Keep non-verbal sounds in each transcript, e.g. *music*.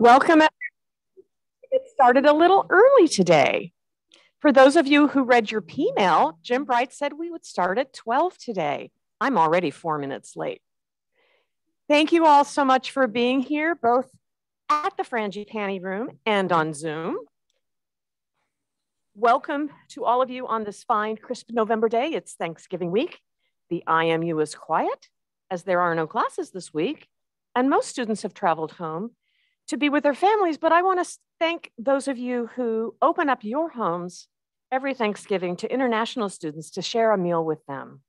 Welcome. It started a little early today. For those of you who read your P mail, Jim Bright said we would start at 12 today. I'm already four minutes late. Thank you all so much for being here, both at the Frangipani Room and on Zoom. Welcome to all of you on this fine, crisp November day. It's Thanksgiving week. The IMU is quiet as there are no classes this week, and most students have traveled home to be with their families. But I want to thank those of you who open up your homes every Thanksgiving to international students to share a meal with them.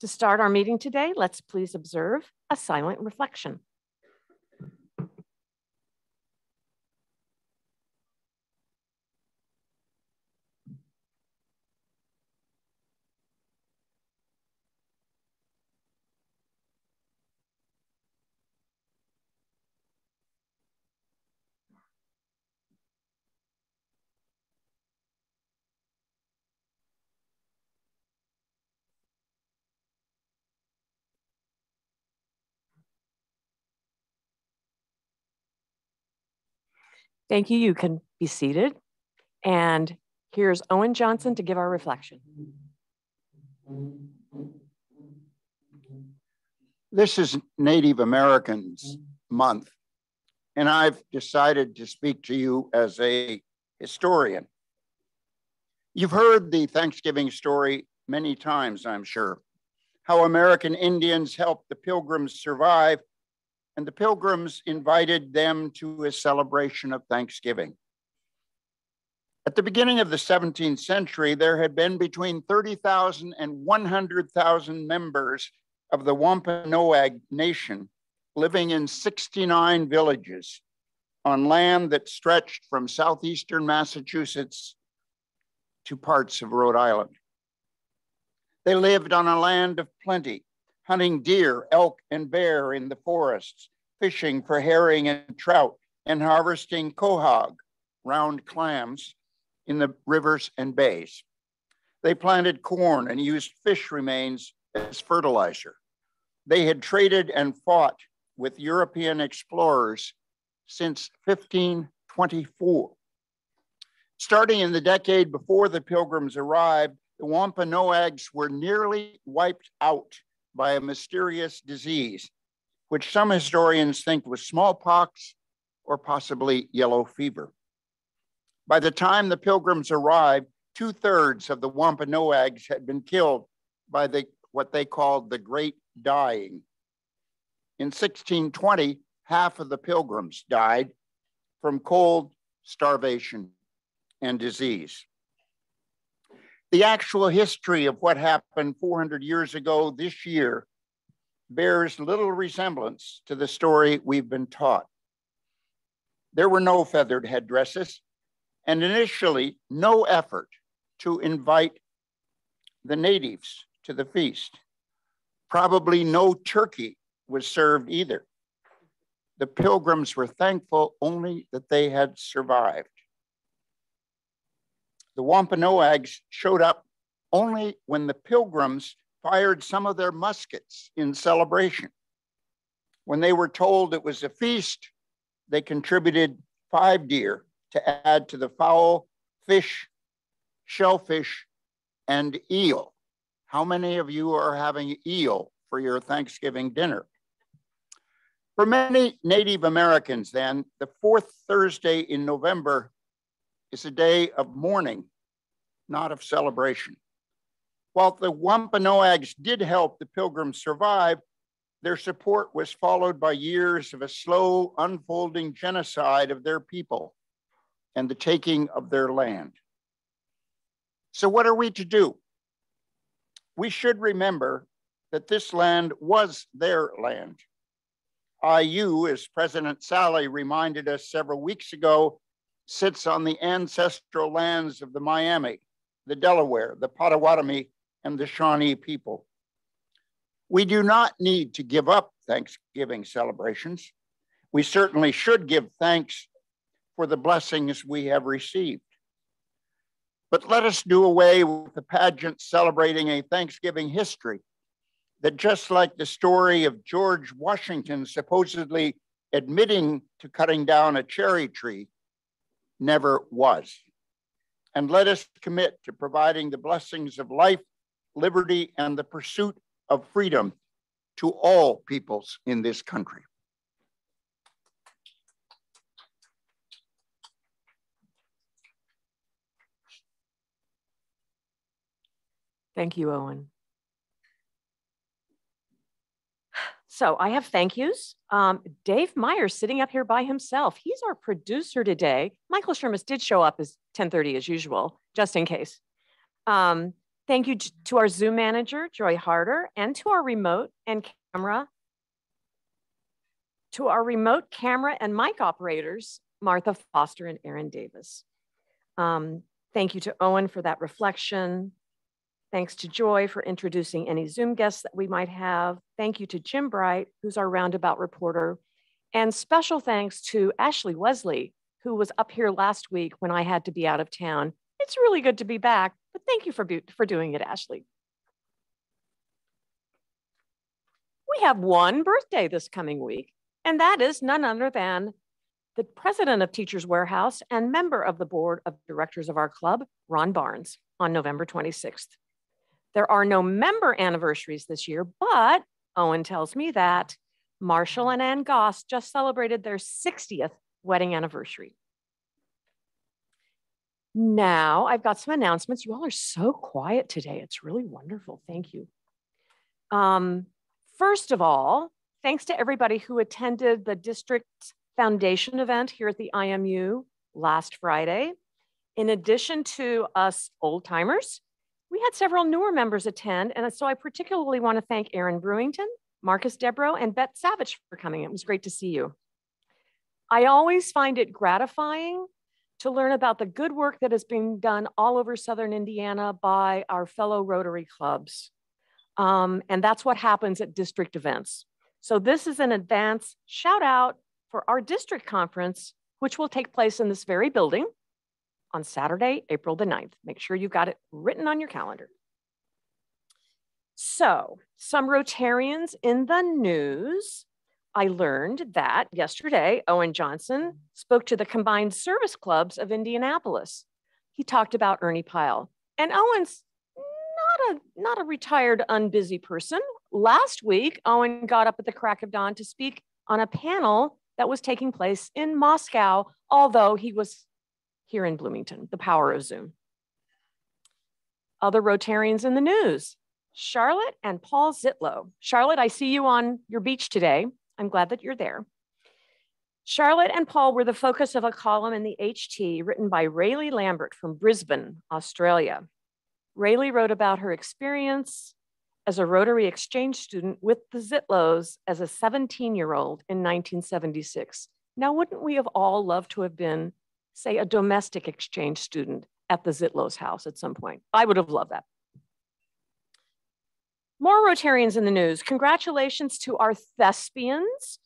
To start our meeting today, let's please observe a silent reflection. Thank you. You can be seated. And here's Owen Johnson to give our reflection. This is Native Americans Month, and I've decided to speak to you as a historian. You've heard the Thanksgiving story many times, I'm sure, how American Indians helped the Pilgrims survive and the pilgrims invited them to a celebration of Thanksgiving. At the beginning of the 17th century, there had been between 30,000 and 100,000 members of the Wampanoag Nation living in 69 villages on land that stretched from southeastern Massachusetts to parts of Rhode Island. They lived on a land of plenty hunting deer, elk, and bear in the forests, fishing for herring and trout, and harvesting quahog, round clams, in the rivers and bays. They planted corn and used fish remains as fertilizer. They had traded and fought with European explorers since 1524. Starting in the decade before the Pilgrims arrived, the Wampanoags were nearly wiped out by a mysterious disease, which some historians think was smallpox or possibly yellow fever. By the time the pilgrims arrived, two thirds of the Wampanoags had been killed by the, what they called the Great Dying. In 1620, half of the pilgrims died from cold, starvation, and disease. The actual history of what happened 400 years ago this year bears little resemblance to the story we've been taught. There were no feathered headdresses, and initially, no effort to invite the natives to the feast. Probably no turkey was served either. The pilgrims were thankful only that they had survived the Wampanoags showed up only when the pilgrims fired some of their muskets in celebration. When they were told it was a feast, they contributed five deer to add to the fowl, fish, shellfish, and eel. How many of you are having eel for your Thanksgiving dinner? For many Native Americans, then, the fourth Thursday in November is a day of mourning, not of celebration. While the Wampanoags did help the Pilgrims survive, their support was followed by years of a slow unfolding genocide of their people and the taking of their land. So, what are we to do? We should remember that this land was their land. IU, as President Sally reminded us several weeks ago, sits on the ancestral lands of the Miami, the Delaware, the Potawatomi, and the Shawnee people. We do not need to give up Thanksgiving celebrations. We certainly should give thanks for the blessings we have received. But let us do away with the pageant celebrating a Thanksgiving history that, just like the story of George Washington supposedly admitting to cutting down a cherry tree never was. And let us commit to providing the blessings of life, liberty, and the pursuit of freedom to all peoples in this country. Thank you, Owen. So I have thank yous. Um, Dave Myers sitting up here by himself. He's our producer today. Michael Shermis did show up as 1030 as usual, just in case. Um, thank you to our Zoom manager, Joy Harder, and to our remote and camera, to our remote camera and mic operators, Martha Foster and Aaron Davis. Um, thank you to Owen for that reflection. Thanks to Joy for introducing any Zoom guests that we might have. Thank you to Jim Bright, who's our roundabout reporter. And special thanks to Ashley Wesley, who was up here last week when I had to be out of town. It's really good to be back, but thank you for, for doing it, Ashley. We have one birthday this coming week, and that is none other than the president of Teachers Warehouse and member of the board of directors of our club, Ron Barnes, on November 26th. There are no member anniversaries this year, but Owen tells me that Marshall and Ann Goss just celebrated their 60th wedding anniversary. Now I've got some announcements. You all are so quiet today. It's really wonderful. Thank you. Um, first of all, thanks to everybody who attended the district foundation event here at the IMU last Friday. In addition to us old timers, we had several newer members attend, and so I particularly want to thank Aaron Brewington, Marcus Debro, and Beth Savage for coming. It was great to see you. I always find it gratifying to learn about the good work that is being done all over Southern Indiana by our fellow Rotary clubs. Um, and that's what happens at district events. So this is an advance shout out for our district conference, which will take place in this very building on Saturday, April the 9th. Make sure you've got it written on your calendar. So, some Rotarians in the news. I learned that yesterday, Owen Johnson mm. spoke to the combined service clubs of Indianapolis. He talked about Ernie Pyle. And Owen's not a, not a retired, unbusy person. Last week, Owen got up at the crack of dawn to speak on a panel that was taking place in Moscow, although he was here in Bloomington, the power of Zoom. Other Rotarians in the news, Charlotte and Paul Zitlow. Charlotte, I see you on your beach today. I'm glad that you're there. Charlotte and Paul were the focus of a column in the HT written by Rayleigh Lambert from Brisbane, Australia. Rayleigh wrote about her experience as a Rotary Exchange student with the Zitlows as a 17 year old in 1976. Now, wouldn't we have all loved to have been say, a domestic exchange student at the Zitlows house at some point. I would have loved that. More Rotarians in the news. Congratulations to our thespians,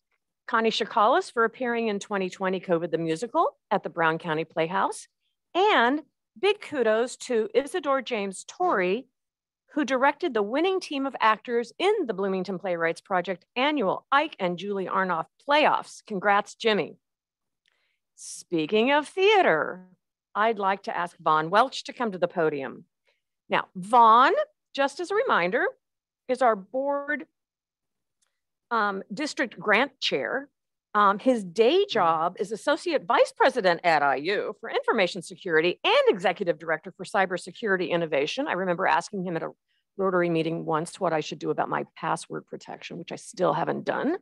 Connie Shakalis for appearing in 2020 COVID the Musical at the Brown County Playhouse. And big kudos to Isidore James Torrey, who directed the winning team of actors in the Bloomington Playwrights Project annual Ike and Julie Arnoff playoffs. Congrats, Jimmy. Speaking of theater, I'd like to ask Vaughn Welch to come to the podium. Now, Vaughn, just as a reminder, is our board um, district grant chair. Um, his day mm-hmm. job is associate vice president at IU for information security and executive director for cybersecurity innovation. I remember asking him at a Rotary meeting once what I should do about my password protection, which I still haven't done.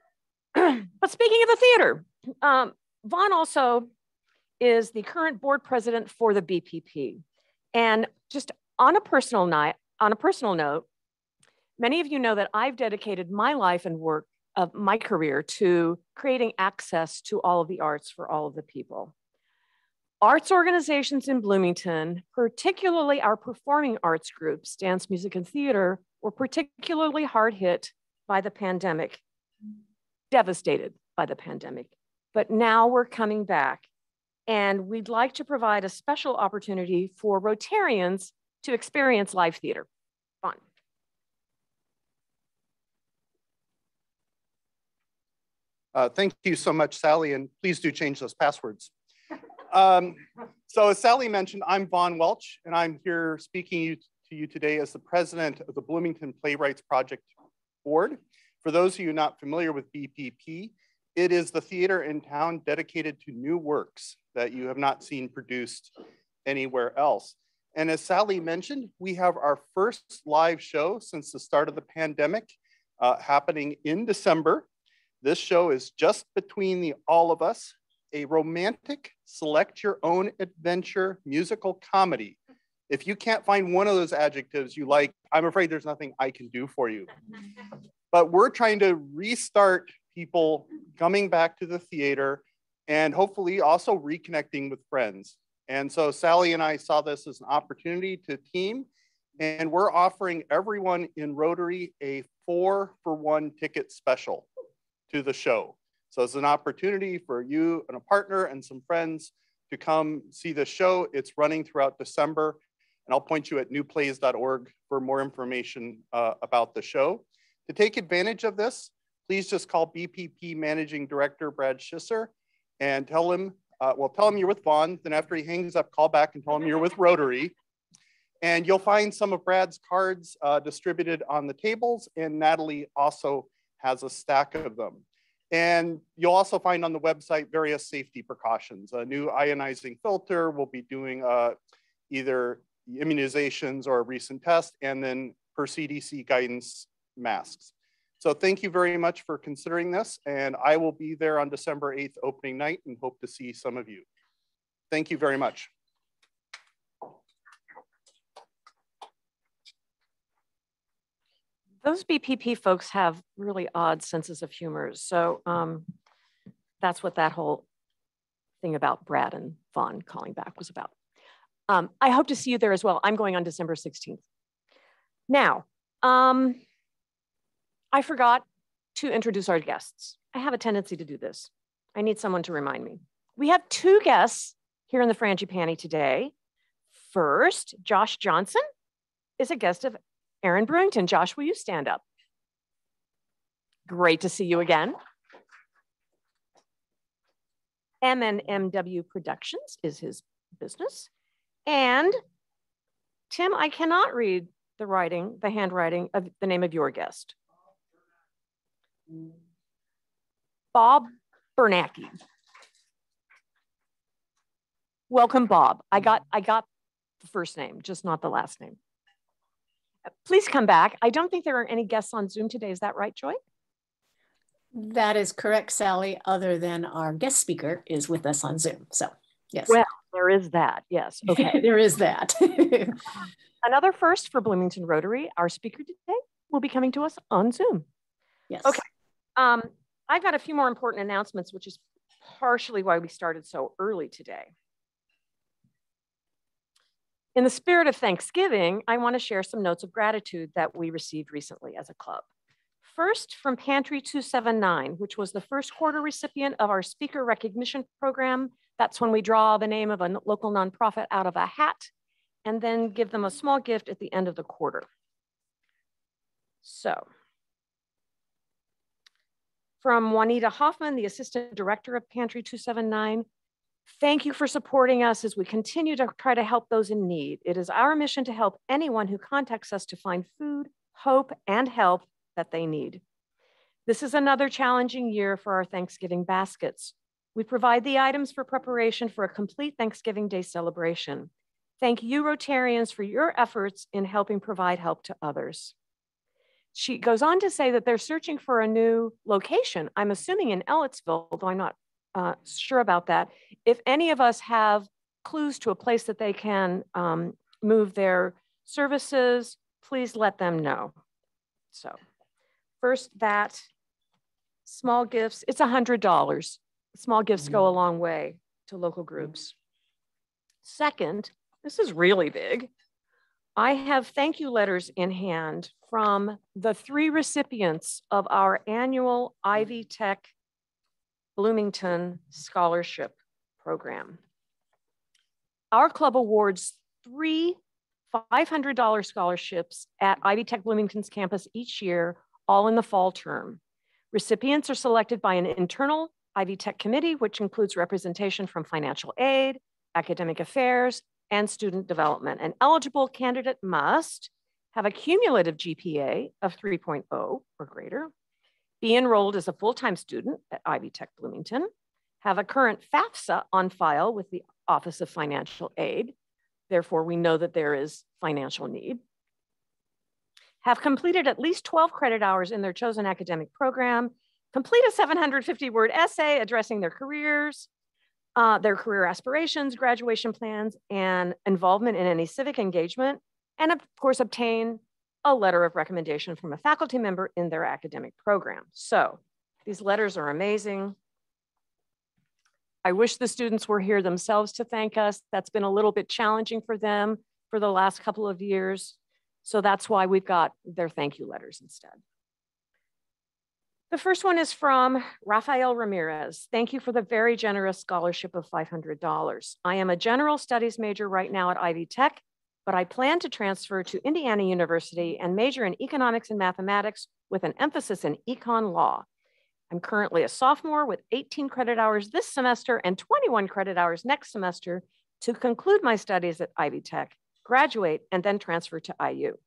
*clears throat* but speaking of the theater, um, Vaughn also is the current board president for the BPP. And just on a personal night, on a personal note, many of you know that I've dedicated my life and work of my career to creating access to all of the arts for all of the people. Arts organizations in Bloomington, particularly our performing arts groups, dance, music, and theater, were particularly hard hit by the pandemic, devastated by the pandemic. But now we're coming back. And we'd like to provide a special opportunity for Rotarians to experience live theater. Fun. Uh, thank you so much, Sally, and please do change those passwords. Um, so as Sally mentioned, I'm Vaughn Welch, and I'm here speaking to you today as the president of the Bloomington Playwrights Project Board. For those of you not familiar with BPP, it is the theater in town dedicated to new works that you have not seen produced anywhere else. And as Sally mentioned, we have our first live show since the start of the pandemic uh, happening in December. This show is just between the all of us, a romantic, select your own adventure musical comedy. If you can't find one of those adjectives you like, I'm afraid there's nothing I can do for you. But we're trying to restart people coming back to the theater and hopefully also reconnecting with friends. And so Sally and I saw this as an opportunity to team and we're offering everyone in Rotary a four for one ticket special to the show. So it's an opportunity for you and a partner and some friends to come see the show. It's running throughout December and I'll point you at newplays.org for more information uh, about the show. To take advantage of this, please just call BPP Managing Director Brad Schisser and tell him, uh, well, tell him you're with Vaughn. Then after he hangs up, call back and tell him you're with Rotary. And you'll find some of Brad's cards uh, distributed on the tables and Natalie also has a stack of them. And you'll also find on the website various safety precautions. A new ionizing filter, we'll be doing uh, either immunizations or a recent test, and then per CDC guidance, masks. So thank you very much for considering this, and I will be there on December 8th opening night and hope to see some of you. Thank you very much. Those BPP folks have really odd senses of humor. So um, that's what that whole thing about Brad and Vaughn calling back was about. Um, I hope to see you there as well. I'm going on December 16th. Now, um, I forgot to introduce our guests. I have a tendency to do this. I need someone to remind me. We have two guests here in the Frangipani today. First, Josh Johnson is a guest of Aaron Brewington. Josh, will you stand up? Great to see you again. MNMW Productions is his business. And Tim, I cannot read the writing, the handwriting of the name of your guest. Bob Bernacki. Welcome, Bob. I got I got the first name, just not the last name please come back. I don't think there are any guests on Zoom today. Is that right, Joy? That is correct, Sally, other than our guest speaker is with us on Zoom. So, yes. Well, there is that. Yes. *laughs* Okay. there is that. *laughs* Another first for Bloomington Rotary. Our speaker today will be coming to us on Zoom. Yes. Okay. Um, I've got a few more important announcements, which is partially why we started so early today. In the spirit of Thanksgiving, I want to share some notes of gratitude that we received recently as a club. First, from Pantry 279, which was the first quarter recipient of our speaker recognition program. That's when we draw the name of a local nonprofit out of a hat and then give them a small gift at the end of the quarter. So, from Juanita Hoffman, the assistant director of Pantry 279, Thank you for supporting us as we continue to try to help those in need. It is our mission to help anyone who contacts us to find food, hope, and help that they need. This is another challenging year for our Thanksgiving baskets. We provide the items for preparation for a complete Thanksgiving Day celebration. Thank you, Rotarians, for your efforts in helping provide help to others. She goes on to say that they're searching for a new location. I'm assuming in Ellettsville, though I'm not uh, sure about that. If any of us have clues to a place that they can um, move their services, please let them know. So first that, small gifts, it's $100. Small gifts go a mm-hmm. long way to local groups. Second, this is really big. I have thank you letters in hand from the three recipients of our annual Ivy Tech Bloomington Scholarship Program. Our club awards three $500 scholarships at Ivy Tech Bloomington's campus each year, all in the fall term. Recipients are selected by an internal Ivy Tech committee, which includes representation from financial aid, academic affairs, and student development. An eligible candidate must have a cumulative GPA of 3.0 or greater, be enrolled as a full-time student at Ivy Tech Bloomington, have a current FAFSA on file with the Office of Financial Aid. Therefore, we know that there is financial need. Have completed at least 12 credit hours in their chosen academic program, complete a 750 word essay addressing their careers, uh, their career aspirations, graduation plans, and involvement in any civic engagement, and of course, obtain a letter of recommendation from a faculty member in their academic program. So these letters are amazing. I wish the students were here themselves to thank us. That's been a little bit challenging for them for the last couple of years. So that's why we've got their thank you letters instead. The first one is from Rafael Ramirez. Thank you for the very generous scholarship of $500. I am a general studies major right now at Ivy Tech, but I plan to transfer to Indiana University and major in economics and mathematics with an emphasis in econ law. I'm currently a sophomore with 18 credit hours this semester and 21 credit hours next semester to conclude my studies at Ivy Tech, graduate, and then transfer to IU.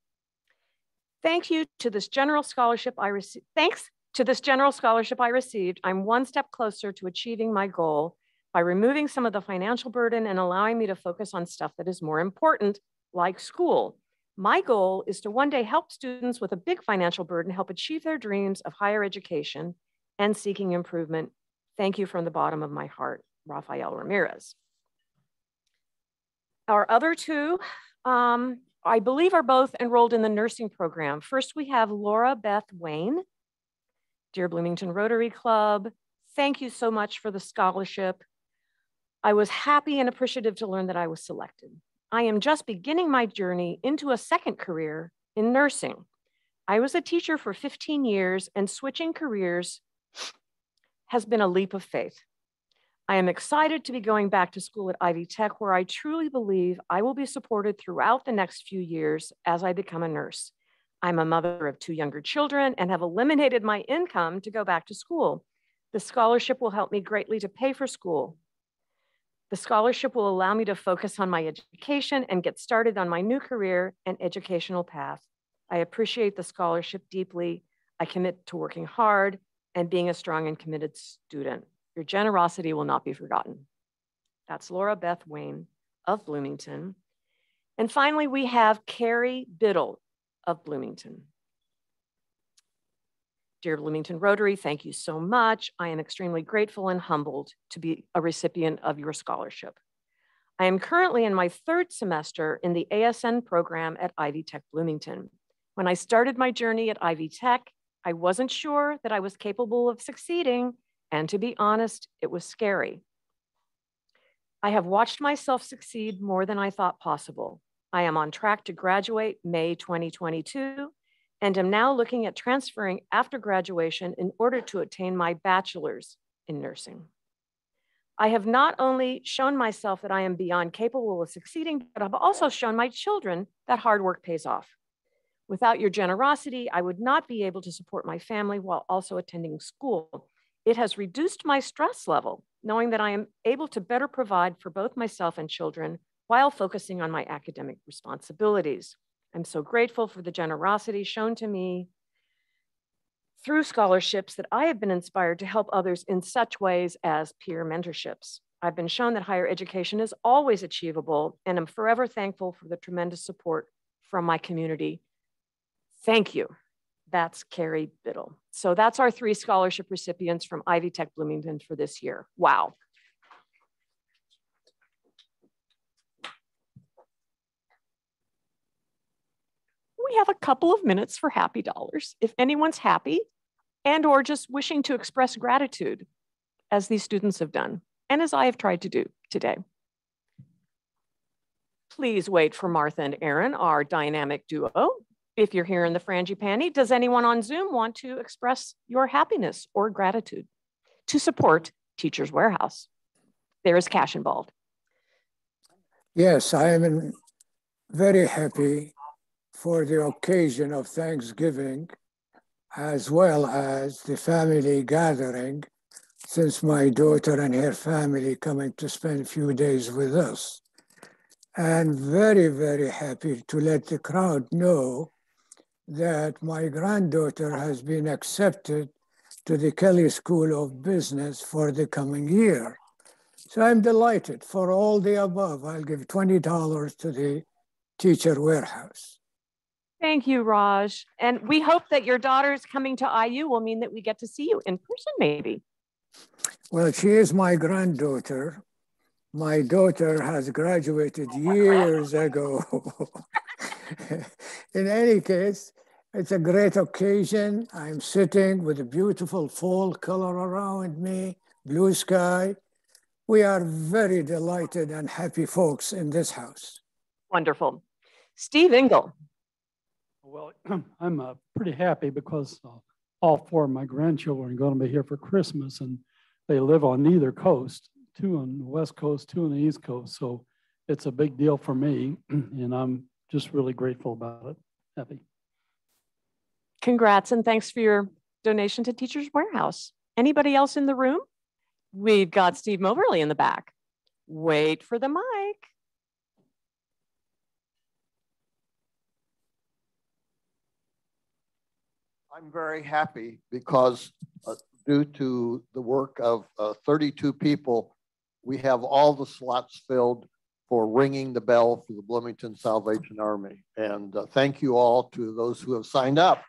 Thank you to this general scholarship I received. Thanks to this general scholarship I received, I'm one step closer to achieving my goal by removing some of the financial burden and allowing me to focus on stuff that is more important, like school. My goal is to one day help students with a big financial burden help achieve their dreams of higher education and seeking improvement. Thank you from the bottom of my heart, Rafael Ramirez. Our other two, um, I believe are both enrolled in the nursing program. First, we have Laura Beth Wayne. Dear Bloomington Rotary Club, thank you so much for the scholarship. I was happy and appreciative to learn that I was selected. I am just beginning my journey into a second career in nursing. I was a teacher for 15 years and switching careers has been a leap of faith. I am excited to be going back to school at Ivy Tech, where I truly believe I will be supported throughout the next few years as I become a nurse. I'm a mother of two younger children and have eliminated my income to go back to school. The scholarship will help me greatly to pay for school. The scholarship will allow me to focus on my education and get started on my new career and educational path. I appreciate the scholarship deeply. I commit to working hard and being a strong and committed student. Your generosity will not be forgotten. That's Laura Beth Wayne of Bloomington. And finally, we have Carrie Biddle of Bloomington. Dear Bloomington Rotary, thank you so much. I am extremely grateful and humbled to be a recipient of your scholarship. I am currently in my third semester in the ASN program at Ivy Tech Bloomington. When I started my journey at Ivy Tech, I wasn't sure that I was capable of succeeding, and to be honest, it was scary. I have watched myself succeed more than I thought possible. I am on track to graduate May 2022 and am now looking at transferring after graduation in order to obtain my bachelor's in nursing. I have not only shown myself that I am beyond capable of succeeding, but I've also shown my children that hard work pays off. Without your generosity, I would not be able to support my family while also attending school. It has reduced my stress level, knowing that I am able to better provide for both myself and children while focusing on my academic responsibilities. I'm so grateful for the generosity shown to me through scholarships that I have been inspired to help others in such ways as peer mentorships. I've been shown that higher education is always achievable, and I'm forever thankful for the tremendous support from my community. Thank you. That's Carrie Biddle. So that's our three scholarship recipients from Ivy Tech Bloomington for this year. Wow. We have a couple of minutes for happy dollars. If anyone's happy and or just wishing to express gratitude as these students have done and as I have tried to do today. Please wait for Martha and Aaron, our dynamic duo. If you're here in the frangipani, does anyone on Zoom want to express your happiness or gratitude to support Teachers Warehouse? There is cash involved. Yes, I am very happy for the occasion of Thanksgiving as well as the family gathering, since my daughter and her family coming to spend a few days with us. And very, very happy to let the crowd know that my granddaughter has been accepted to the Kelley School of Business for the coming year. So I'm delighted for all the above. I'll give $20 to the teacher warehouse. Thank you, Raj. And we hope that your daughter's coming to IU will mean that we get to see you in person, maybe. Well, she is my granddaughter. My daughter has graduated oh, years ago. *laughs* in any case, it's a great occasion. I'm sitting with a beautiful fall color around me, blue sky, we are very delighted and happy folks in this house. Wonderful. Steve Engel. Well, *clears throat* I'm uh, pretty happy because uh, all four of my grandchildren are going to be here for Christmas and they live on neither coast, two on the West Coast, two on the East Coast. So it's a big deal for me *clears throat* and I'm just really grateful about it. Happy. Congrats and thanks for your donation to Teachers Warehouse. Anybody else in the room? We've got Steve Moverly in the back. Wait for the mic. I'm very happy because uh, due to the work of uh, 32 people, we have all the slots filled for ringing the bell for the Bloomington Salvation Army. And uh, thank you all to those who have signed up.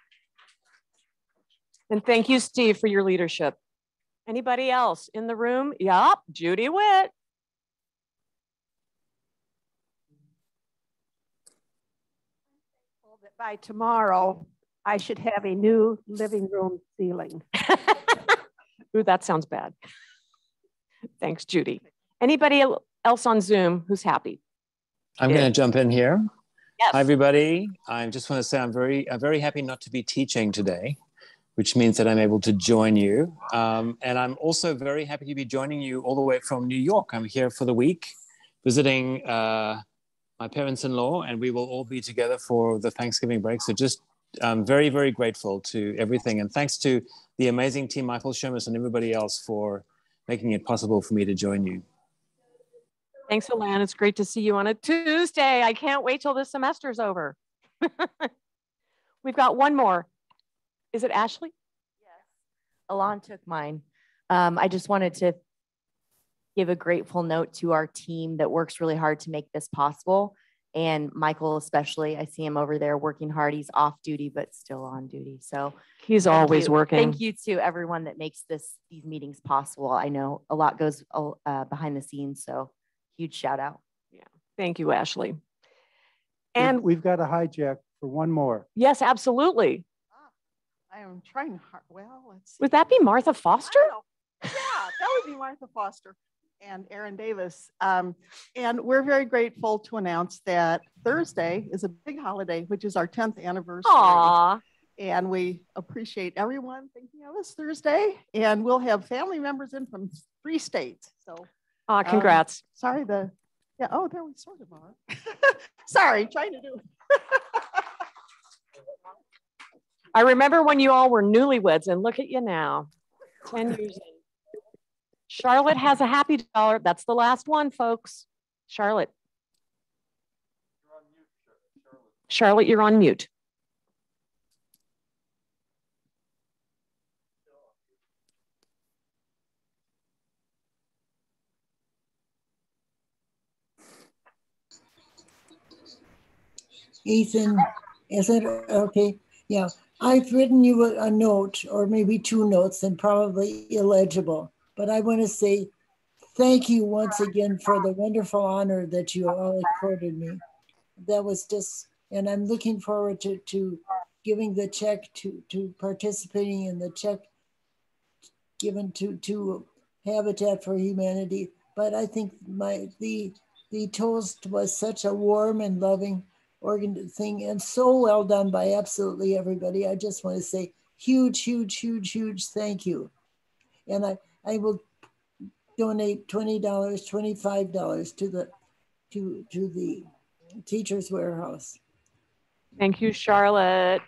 And thank you, Steve, for your leadership. Anybody else in the room? Yup, Judy Witt. By tomorrow, I should have a new living room ceiling. *laughs* Ooh, that sounds bad. Thanks, Judy. Anybody else on Zoom who's happy? I'm yeah. going to jump in here. Yes. Hi, everybody. I just want to say I'm very, I'm very happy not to be teaching today which means that I'm able to join you. Um, and I'm also very happy to be joining you all the way from New York. I'm here for the week visiting uh, my parents in law, and we will all be together for the Thanksgiving break. So just I'm very, very grateful to everything. And thanks to the amazing team, Michael Shermis, and everybody else for making it possible for me to join you. Thanks, Alan. It's great to see you on a Tuesday. I can't wait till the semester's over. *laughs* We've got one more. Is it Ashley? Yes. Alon took mine. Um, I just wanted to give a grateful note to our team that works really hard to make this possible. And Michael, especially, I see him over there working hard. He's off duty, but still on duty. So he's always you. working. Thank you to everyone that makes this these meetings possible. I know a lot goes uh, behind the scenes, so huge shout out. Yeah, thank you, Ashley. And we've got a hijack for one more. Yes, absolutely. I am trying hard. Well, let's see. Would that be Martha Foster? Yeah, that would be Martha Foster and Aaron Davis. Um, and we're very grateful to announce that Thursday is a big holiday, which is our 10th anniversary. Aww. And we appreciate everyone thinking of us Thursday. And we'll have family members in from three states. So, uh, congrats. Um, sorry, the, yeah, oh, there we sort of are. *laughs* sorry, trying to do *laughs* I remember when you all were newlyweds, and look at you now, 10 years in. Charlotte has a happy dollar. That's the last one, folks. Charlotte. Charlotte, you're on mute. Ethan, is it okay? Yeah, I've written you a, a note or maybe two notes and probably illegible, but I want to say thank you once again for the wonderful honor that you all accorded me. That was just, and I'm looking forward to, to giving the check to, to participating in the check given to, to Habitat for Humanity. But I think my the the toast was such a warm and loving organ thing and so well done by absolutely everybody. I just want to say huge, huge, huge, huge thank you. And I, I will donate $20, $25 to the to to the teachers warehouse. Thank you, Charlotte.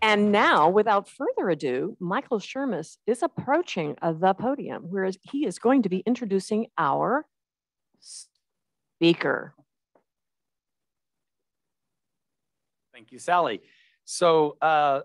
And now, without further ado, Michael Shermis is approaching uh, the podium where he is going to be introducing our speaker. Thank you, Sally. So uh,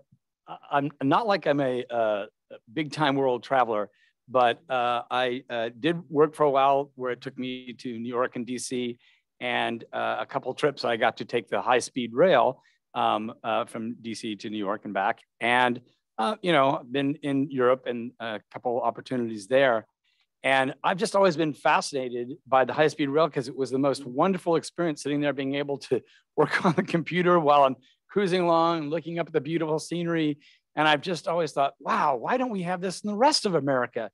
I'm not like I'm a, a big time world traveler, but uh, I uh, did work for a while where it took me to New York and DC and uh, a couple trips I got to take the high speed rail um, uh, from DC to New York and back. And, uh, you know, been in Europe and a couple opportunities there. And I've just always been fascinated by the high speed rail because it was the most wonderful experience sitting there being able to *laughs* work on the computer while I'm cruising along, looking up at the beautiful scenery. And I've just always thought, wow, why don't we have this in the rest of America?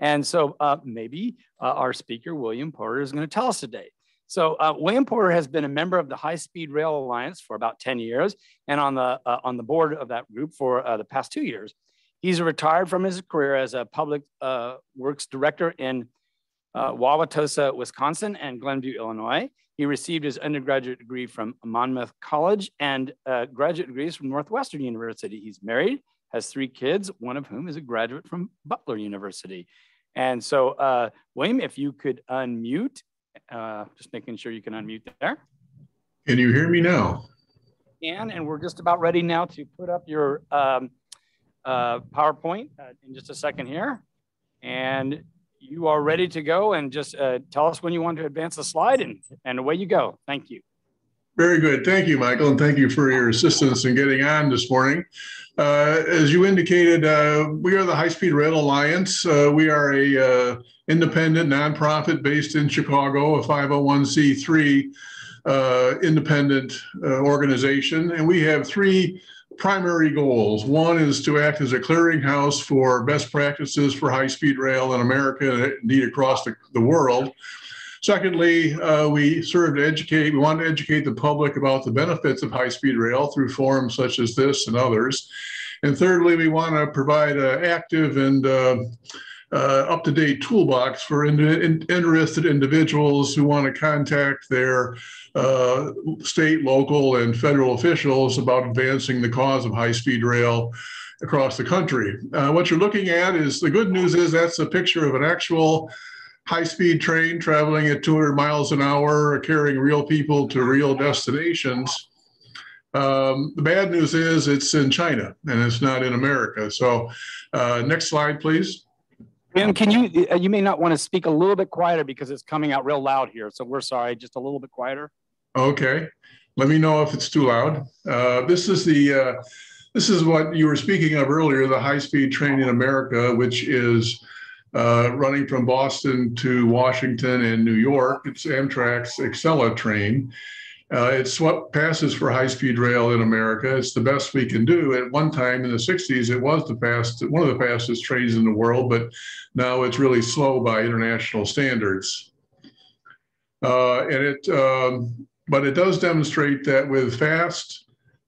And so uh, maybe uh, our speaker, William Porter, is going to tell us today. So uh, William Porter has been a member of the High Speed Rail Alliance for about 10 years and on the, uh, on the board of that group for uh, the past two years. He's retired from his career as a public uh, works director in uh, Wauwatosa, Wisconsin and Glenview, Illinois. He received his undergraduate degree from Monmouth College and uh, graduate degrees from Northwestern University. He's married, has three kids, one of whom is a graduate from Butler University. And so, William, if you could unmute uh, just making sure you can unmute there. Can you hear me now? And, and we're just about ready now to put up your um, uh, PowerPoint uh, in just a second here. And you are ready to go and just uh, tell us when you want to advance the slide and, and away you go. Thank you. Very good. Thank you, Michael, and thank you for your assistance in getting on this morning. Uh, as you indicated, uh, we are the High Speed Rail Alliance. Uh, we are a uh, independent nonprofit based in Chicago, a 501c3 uh, independent uh, organization, and we have three primary goals. One is to act as a clearinghouse for best practices for high-speed rail in America and indeed across the, the world. Secondly, uh, we serve to educate, we want to educate the public about the benefits of high speed rail through forums such as this and others. And thirdly, we want to provide an active and uh, uh, up to date toolbox for in, in, interested individuals who want to contact their uh, state, local, and federal officials about advancing the cause of high speed rail across the country. Uh, what you're looking at is the good news is that's a picture of an actual high-speed train traveling at 200 miles an hour, carrying real people to real destinations. Um, the bad news is it's in China and it's not in America. So uh, next slide, please. And can you, uh, you may not want to speak a little bit quieter because it's coming out real loud here. So we're sorry, just a little bit quieter. Okay. Let me know if it's too loud. Uh, this is the, uh, this is what you were speaking of earlier, the high-speed train in America, which is uh, running from Boston to Washington and New York. It's Amtrak's Acela train. Uh, it's what passes for high-speed rail in America. It's the best we can do. At one time in the 60s, it was the fast, one of the fastest trains in the world, but now it's really slow by international standards. Uh, and it, um, but it does demonstrate that with fast,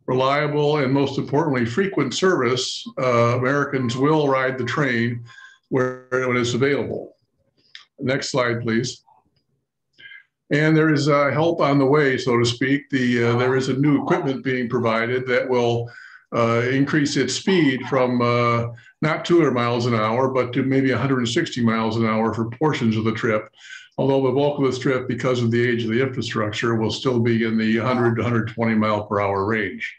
reliable, and most importantly, frequent service, uh, Americans will ride the train where it is available. Next slide, please. And there is uh, help on the way, so to speak. The, uh, there is a new equipment being provided that will uh, increase its speed from uh, not 200 miles an hour, but to maybe 160 miles an hour for portions of the trip. Although the bulk of the trip, because of the age of the infrastructure, will still be in the 100 to 120 mile per hour range.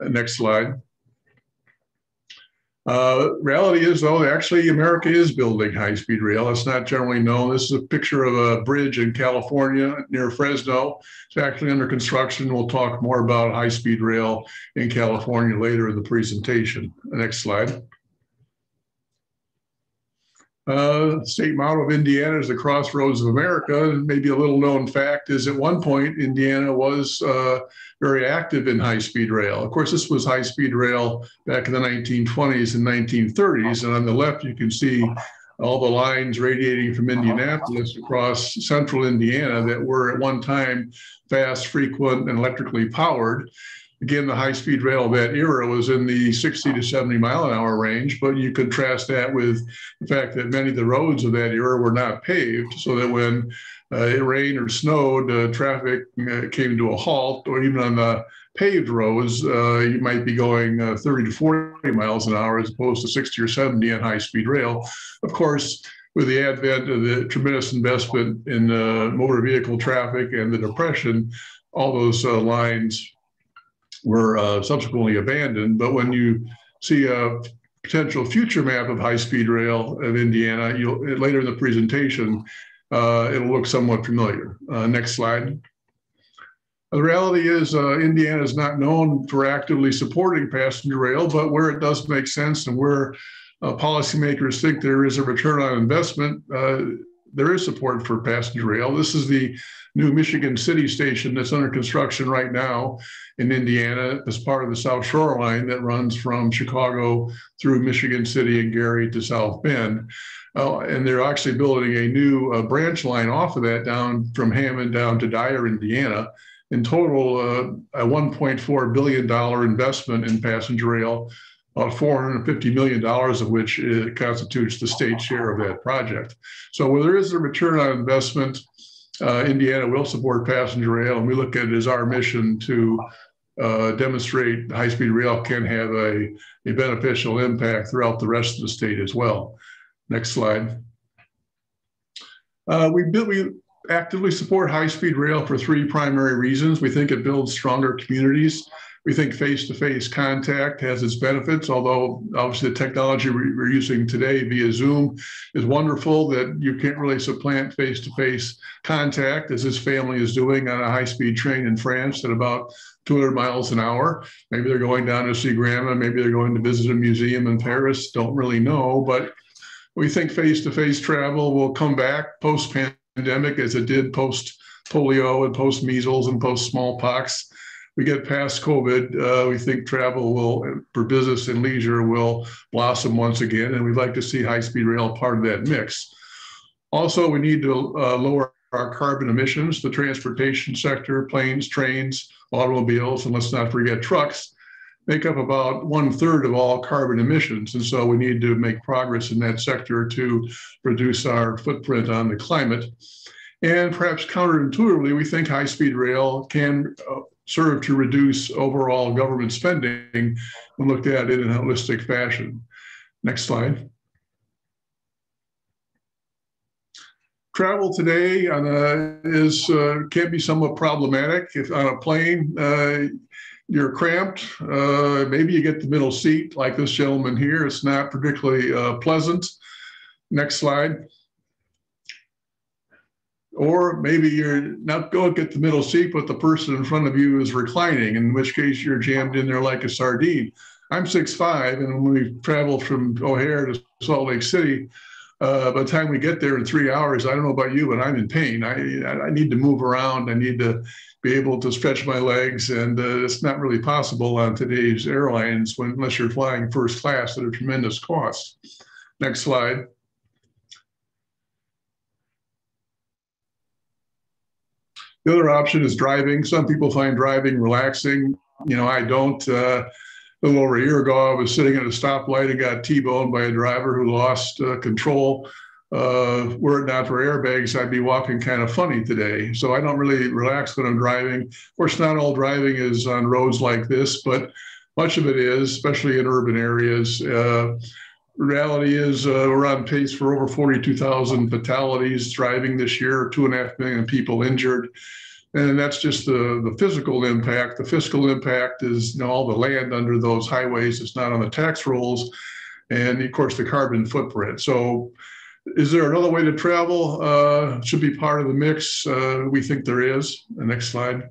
next slide. Uh, reality is, though, actually America is building high-speed rail. It's not generally known. This is a picture of a bridge in California near Fresno. It's actually under construction. We'll talk more about high-speed rail in California later in the presentation. Next slide. Uh, state motto of Indiana is the crossroads of America. Maybe a little known fact is at one point, Indiana was uh, very active in high speed rail. Of course, this was high speed rail back in the 1920s and 1930s. And on the left, you can see all the lines radiating from Indianapolis across central Indiana that were at one time fast, frequent, and electrically powered. Again, the high speed rail of that era was in the 60 to 70 mile an hour range, but you contrast that with the fact that many of the roads of that era were not paved, so that when uh, it rained or snowed, uh, traffic uh, came to a halt, or even on the paved roads, uh, you might be going uh, 30 to 40 miles an hour as opposed to 60 or 70 on high speed rail. Of course, with the advent of the tremendous investment in uh, motor vehicle traffic and the depression, all those lines were subsequently abandoned. But when you see a potential future map of high speed rail of Indiana, you'll later in the presentation, uh, it'll look somewhat familiar. Uh, next slide. The reality is uh, Indiana is not known for actively supporting passenger rail, but where it does make sense and where uh, policymakers think there is a return on investment, uh, there is support for passenger rail. This is the new Michigan City station that's under construction right now in Indiana as part of the South Shore Line that runs from Chicago through Michigan City and Gary to South Bend. Uh, and they're actually building a new uh, branch line off of that down from Hammond down to Dyer, Indiana. In total, uh, a $1.4 billion investment in passenger rail, about $450 million of which constitutes the state share of that project. So where there is a return on investment, uh, Indiana will support passenger rail, and we look at it as our mission to uh, demonstrate high-speed rail can have a, a beneficial impact throughout the rest of the state as well. Next slide. Uh, we, build, we actively support high-speed rail for three primary reasons. We think it builds stronger communities. We think face-to-face contact has its benefits, although obviously the technology we're using today via Zoom is wonderful that you can't really supplant face-to-face contact as this family is doing on a high-speed train in France at about 200 miles an hour. Maybe they're going down to see grandma, maybe they're going to visit a museum in Paris, don't really know, but we think face-to-face travel will come back post-pandemic as it did post-polio and post-measles and post-smallpox. We get past COVID, uh, we think travel will, for business and leisure, will blossom once again, and we'd like to see high-speed rail part of that mix. Also, we need to uh, lower our carbon emissions. The transportation sector, planes, trains, automobiles, and let's not forget trucks, make up about one third of all carbon emissions. And so we need to make progress in that sector to reduce our footprint on the climate. And perhaps counterintuitively, we think high speed rail can uh, serve to reduce overall government spending when looked at in a holistic fashion. Next slide. Travel today a, is uh, can be somewhat problematic. If on a plane, uh, you're cramped. Uh, maybe you get the middle seat like this gentleman here. It's not particularly uh, pleasant. Next slide. Or maybe you're not going to get the middle seat, but the person in front of you is reclining, in which case you're jammed in there like a sardine. I'm 6'5", and when we travel from O'Hare to Salt Lake City, uh, by the time we get there in three hours, I don't know about you, but I'm in pain. I, I need to move around. I need to be able to stretch my legs. And uh, it's not really possible on today's airlines when, unless you're flying first class at a tremendous cost. Next slide. The other option is driving. Some people find driving relaxing. You know, I don't. Uh, a little over a year ago, I was sitting at a stoplight and got T-boned by a driver who lost uh, control uh, were it not for airbags, I'd be walking kind of funny today. So I don't really relax when I'm driving. Of course, not all driving is on roads like this, but much of it is, especially in urban areas. Uh, reality is uh, we're on pace for over 42,000 fatalities driving this year, two and a half million people injured. And that's just the, the physical impact. The fiscal impact is you know, all the land under those highways. It's not on the tax rolls. And of course, the carbon footprint. So is there another way to travel? Uh, should be part of the mix. Uh, we think there is. The next slide.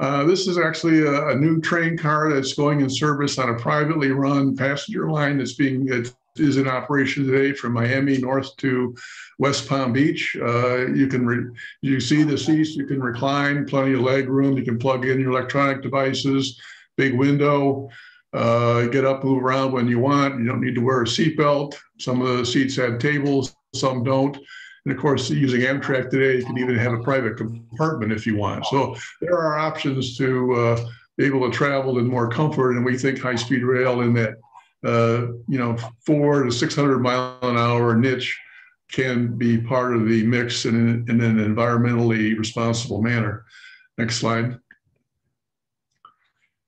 Uh, this is actually a, a, new train car that's going in service on a privately run passenger line that's being is in operation today from Miami north to West Palm Beach. Uh, you can you see the seats. You can recline, plenty of leg room. You can plug in your electronic devices. Big window. Uh, get up, move around when you want. You don't need to wear a seatbelt. Some of the seats have tables, some don't. And of course, using Amtrak today, you can even have a private compartment if you want. So there are options to uh, be able to travel in more comfort. And we think high speed rail in that, uh, you know, four to 600 mile an hour niche can be part of the mix in, in an environmentally responsible manner. Next slide.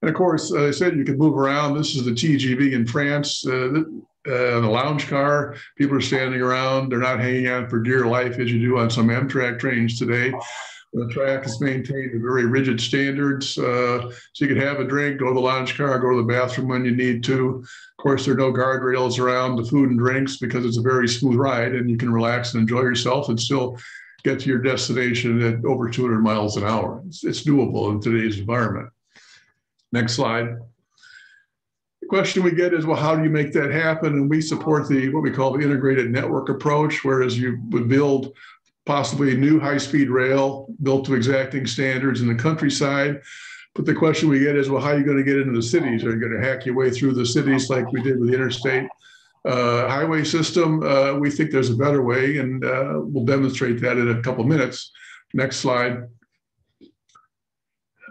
And of course, uh, I said you can move around. This is the TGV in France. Uh, uh, the lounge car, people are standing around. They're not hanging out for dear life as you do on some Amtrak trains today. The track is maintained to very rigid standards. Uh, so you can have a drink, go to the lounge car, go to the bathroom when you need to. Of course, there are no guardrails around the food and drinks because it's a very smooth ride and you can relax and enjoy yourself and still get to your destination at over 200 miles an hour. It's, it's doable in today's environment. Next slide. Question we get is, well, how do you make that happen? And we support the what we call the integrated network approach, whereas you would build possibly a new high-speed rail built to exacting standards in the countryside. But the question we get is, well, how are you going to get into the cities? Are you going to hack your way through the cities like we did with the interstate uh, highway system? Uh, we think there's a better way, and uh, we'll demonstrate that in a couple minutes. Next slide.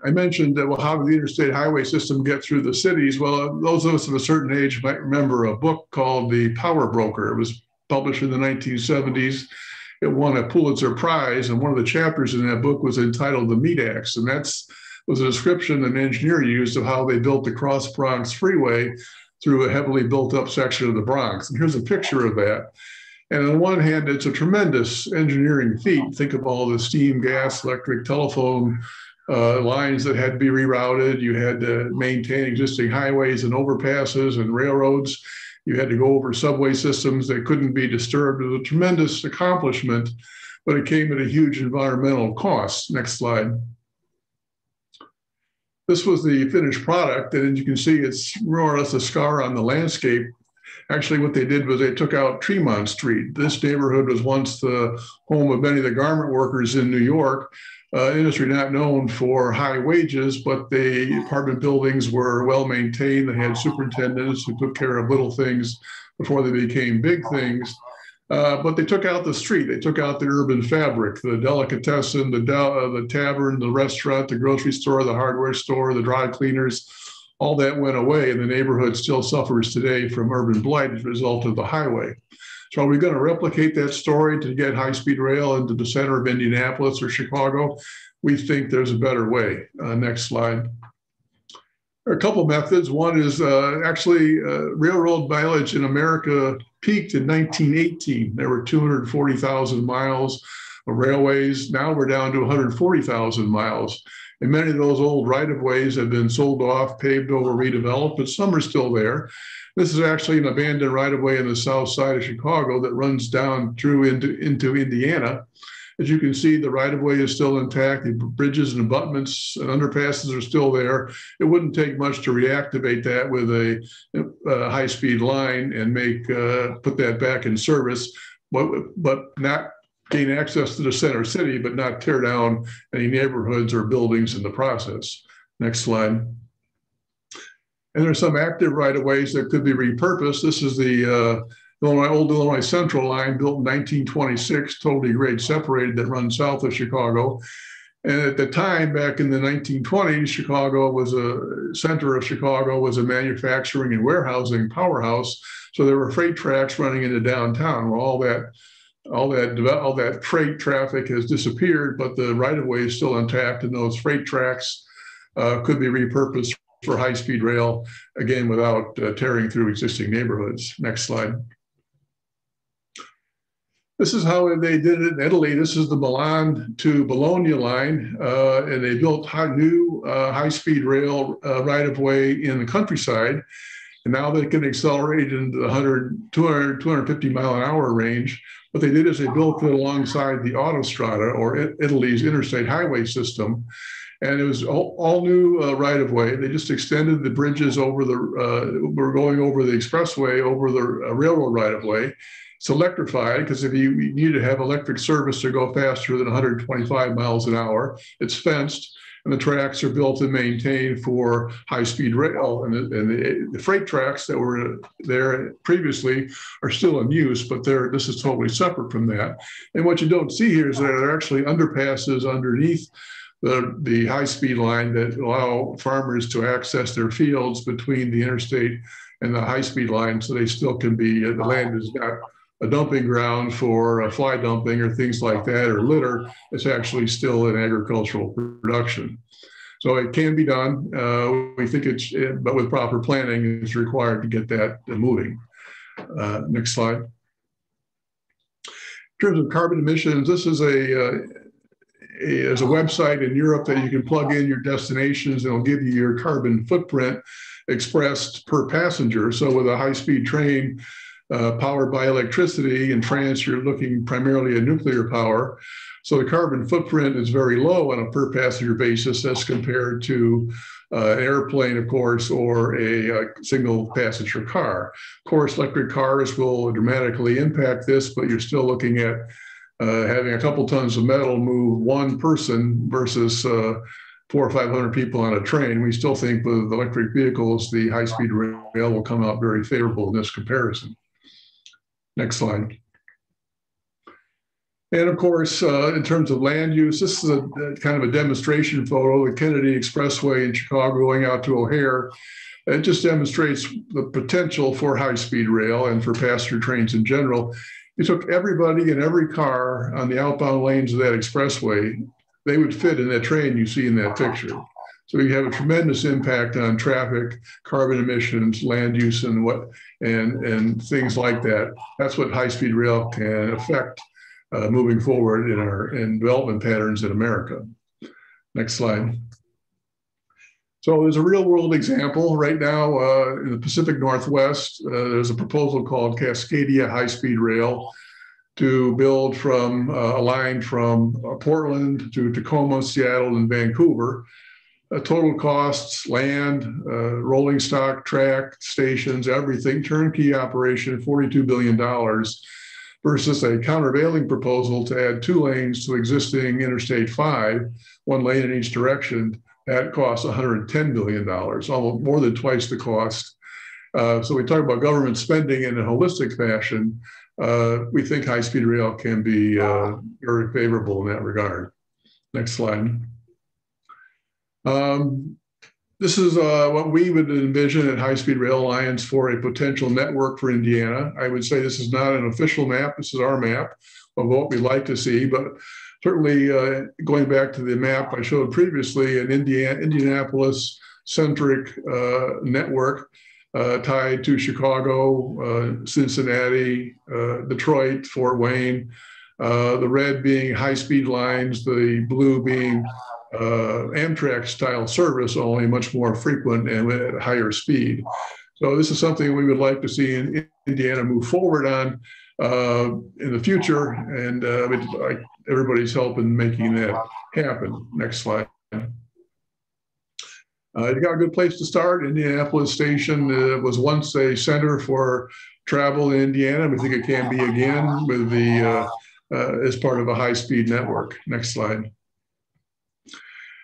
I mentioned that, well, how did the interstate highway system get through the cities? Well, those of us of a certain age might remember a book called The Power Broker. It was published in the 1970s. It won a Pulitzer Prize, and one of the chapters in that book was entitled The Meat Axe, and that's was a description an engineer used of how they built the Cross Bronx Freeway through a heavily built up section of the Bronx. And here's a picture of that. And on one hand, it's a tremendous engineering feat. Think of all the steam, gas, electric, telephone uh, lines that had to be rerouted. You had to maintain existing highways and overpasses and railroads. You had to go over subway systems that couldn't be disturbed. It was a tremendous accomplishment, but it came at a huge environmental cost. Next slide. This was the finished product, and as you can see, it's more or less a scar on the landscape. Actually, what they did was they took out Tremont Street. This neighborhood was once the home of many of the garment workers in New York uh, industry not known for high wages, but the apartment buildings were well maintained. They had superintendents who took care of little things before they became big things. Uh, but they took out the street. They took out the urban fabric, the delicatessen, the, uh, the tavern, the restaurant, the grocery store, the hardware store, the dry cleaners. All that went away, and the neighborhood still suffers today from urban blight as a result of the highway. So are we going to replicate that story to get high-speed rail into the center of Indianapolis or Chicago? We think there's a better way. Uh, next slide. A couple methods. One is uh, actually uh, railroad mileage in America peaked in 1918. There were 240,000 miles railways. Now we're down to 140,000 miles. And many of those old right of ways have been sold off, paved over, redeveloped, but some are still there. This is actually an abandoned right of way in the south side of Chicago that runs down through into, into Indiana. As you can see, the right of way is still intact. The bridges and abutments and underpasses are still there. It wouldn't take much to reactivate that with a, a high speed line and make uh, put that back in service, but, but not gain access to the center city, but not tear down any neighborhoods or buildings in the process. Next slide. And there's some active right of ways that could be repurposed. This is the uh, Illinois, old Illinois Central line built in 1926, totally grade separated that runs south of Chicago. And at the time, back in the 1920s, Chicago was a center of Chicago was a manufacturing and warehousing powerhouse. So there were freight tracks running into downtown. Well, all that, all that, all that freight traffic has disappeared, but the right of way is still intact, and those freight tracks uh, could be repurposed for high-speed rail, again, without uh, tearing through existing neighborhoods. Next slide. This is how they did it in Italy. This is the Milan to Bologna line, uh, and they built high, new uh, high-speed rail uh, right-of-way in the countryside. And now they can accelerate into the 100, 200, 250 mile an hour range. What they did is they built it alongside the Autostrada or Italy's interstate highway system and it was all, all new uh, right of way. They just extended the bridges over the, uh, we're going over the expressway over the uh, railroad right of way. It's electrified because if you, you need to have electric service to go faster than 125 miles an hour, it's fenced. And the tracks are built and maintained for high-speed rail. And, the, and the, the, freight tracks that were there previously are still in use, but they're, this is totally separate from that. And what you don't see here is that there are actually underpasses underneath the, the high-speed line that allow farmers to access their fields between the interstate and the high-speed line, so they still can be, the land is not a dumping ground for fly dumping or things like that or litter. It's actually still an agricultural production. So it can be done. Uh, we think it's, but with proper planning, it's required to get that moving. Uh, next slide. In terms of carbon emissions, this is a, uh, a, is a website in Europe that you can plug in your destinations and it'll give you your carbon footprint expressed per passenger. So with a high-speed train, uh, powered by electricity. In France, you're looking primarily at nuclear power. So the carbon footprint is very low on a per passenger basis as compared to uh, an airplane, of course, or a, a, single passenger car. Of course, electric cars will dramatically impact this, but you're still looking at uh, having a couple tons of metal move one person versus uh, four or 500 people on a train. We still think with electric vehicles, the high speed rail will come out very favorable in this comparison. Next slide. And of course, uh, in terms of land use, this is a, a, kind of a demonstration photo, the Kennedy Expressway in Chicago going out to O'Hare. It just demonstrates the potential for high-speed rail and for passenger trains in general. You took everybody in every car on the outbound lanes of that expressway, they would fit in that train you see in that picture. So you have a tremendous impact on traffic, carbon emissions, land use, and what and and things like that. That's what high-speed rail can affect uh, moving forward in our in development patterns in America. Next slide. So there's a real world example right now uh, in the Pacific Northwest. Uh, there's a proposal called Cascadia High Speed Rail to build from uh, a line from uh, Portland to Tacoma, Seattle, and Vancouver uh, total costs, land, uh, rolling stock, track, stations, everything, turnkey operation, $42 billion versus a countervailing proposal to add two lanes to existing Interstate 5, one lane in each direction. That costs $110 billion, almost more than twice the cost. Uh, so we talk about government spending in a holistic fashion. Uh, we think high-speed rail can be uh, very favorable in that regard. Next slide. Um, this is uh, what we would envision at High Speed Rail Alliance for a potential network for Indiana. I would say this is not an official map. This is our map of what we'd like to see, but certainly uh, going back to the map I showed previously, an Indiana, Indianapolis centric uh, network uh, tied to Chicago, uh, Cincinnati, uh, Detroit, Fort Wayne, the red being high speed lines, the blue being uh, Amtrak style service, only much more frequent and at higher speed. So this is something we would like to see in Indiana move forward on uh, in the future, and uh, everybody's help in making that happen. Next slide. Uh, you got a good place to start. Indianapolis Station uh, was once a center for travel in Indiana. We think it can be again with the uh, uh, as part of a high-speed network. Next slide.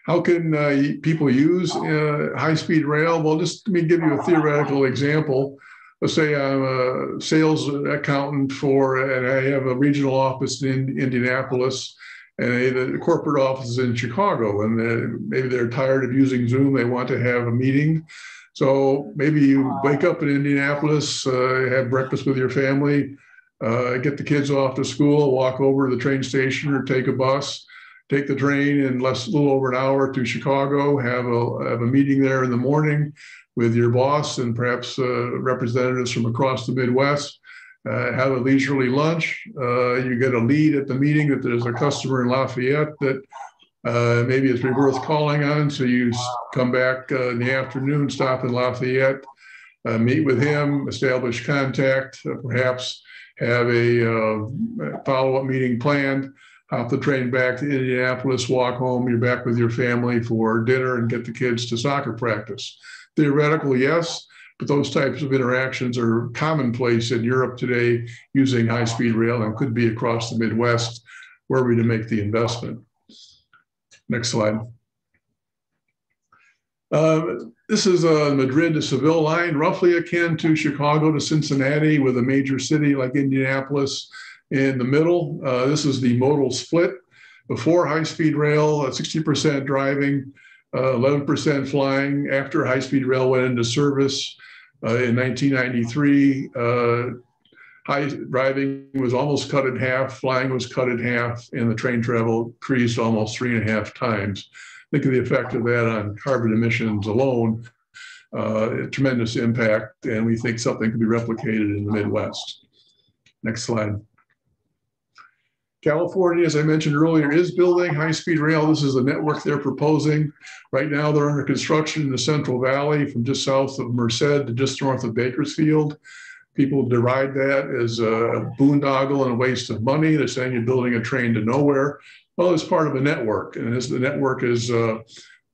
How can uh, people use uh, high-speed rail? Well, just let me give you a theoretical example. Let's say I'm a sales accountant for, and I have a regional office in Indianapolis, and the corporate office is in Chicago, and uh, maybe they're tired of using Zoom. They want to have a meeting. So maybe you wake up in Indianapolis, uh, have breakfast with your family, uh, get the kids off to school, walk over to the train station or take a bus, take the train in less, a little over an hour to Chicago, have a, have a meeting there in the morning with your boss and perhaps uh, representatives from across the Midwest. Uh, have a leisurely lunch. Uh, you get a lead at the meeting that there's a customer in Lafayette that uh, maybe it's worth calling on. So you come back uh, in the afternoon, stop in Lafayette, uh, meet with him, establish contact, perhaps have a follow-up meeting planned hop the train back to Indianapolis, walk home, you're back with your family for dinner and get the kids to soccer practice. Theoretical, yes, but those types of interactions are commonplace in Europe today using high speed rail and could be across the Midwest were we to make the investment. Next slide. Uh, this is a Madrid to Seville line, roughly akin to Chicago to Cincinnati, with a major city like Indianapolis in the middle. Uh, this is the modal split before high speed rail, 60% driving, 11% uh, flying. After high speed rail went into service uh, in 1993, uh, high driving was almost cut in half, flying was cut in half, and the train travel increased almost three and a half times. Think of the effect of that on carbon emissions alone, uh, tremendous impact, and we think something could be replicated in the Midwest. Next slide. California, as I mentioned earlier, is building high-speed rail. This is the network they're proposing. Right now, they're under construction in the Central Valley from just south of Merced to just north of Bakersfield. People deride that as a boondoggle and a waste of money. They're saying you're building a train to nowhere. Well, it's part of a network, and as the network is uh,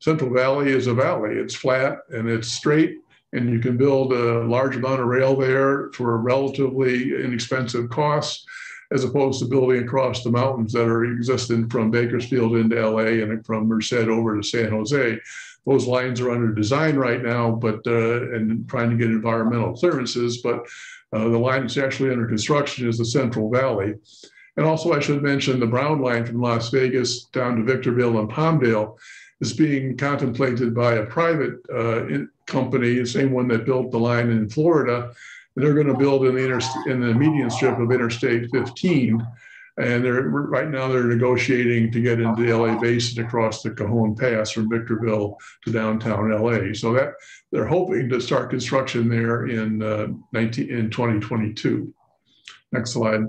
Central Valley is a valley. It's flat and it's straight, and you can build a large amount of rail there for a relatively inexpensive costs as opposed to building across the mountains that are existing from Bakersfield into LA and from Merced over to San Jose. Those lines are under design right now, but uh, and trying to get environmental clearances. But uh, the line that's actually under construction is the Central Valley. And also, I should mention the Brightline from Las Vegas down to Victorville and Palmdale is being contemplated by a private uh, company, the same one that built the line in Florida, they're going to build in the inter- in the median strip of Interstate 15, and they're right now they're negotiating to get into the LA basin across the Cajon Pass from Victorville to downtown LA. So that they're hoping to start construction there in uh, 19 in 2022. Next slide.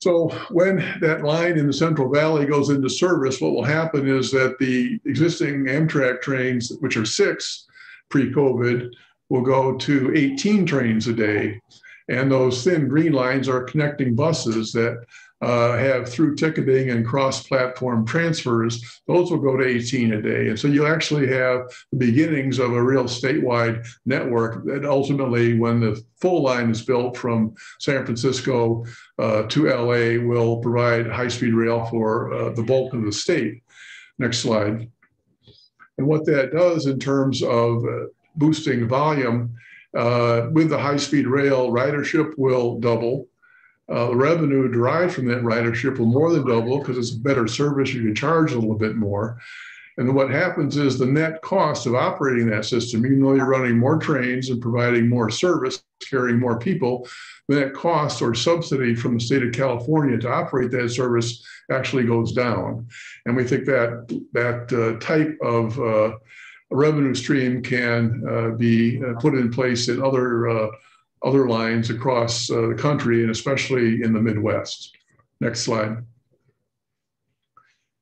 So when that line in the Central Valley goes into service, what will happen is that the existing Amtrak trains, which are six pre-COVID, will go to 18 trains a day. And those thin green lines are connecting buses that uh, have through ticketing and cross-platform transfers, those will go to 18 a day. And so you actually have the beginnings of a real statewide network that ultimately, when the full line is built from San Francisco uh, to LA, will provide high-speed rail for uh, the bulk of the state. Next slide. And what that does in terms of uh, boosting volume. Uh, with the high speed rail, ridership will double. Uh, the revenue derived from that ridership will more than double because it's a better service. You can charge a little bit more. And what happens is the net cost of operating that system, even though you're running more trains and providing more service, carrying more people, the net cost or subsidy from the state of California to operate that service actually goes down. And we think that that uh, type of uh, a revenue stream can uh, be uh, put in place in other uh, other lines across uh, the country and especially in the Midwest. Next slide.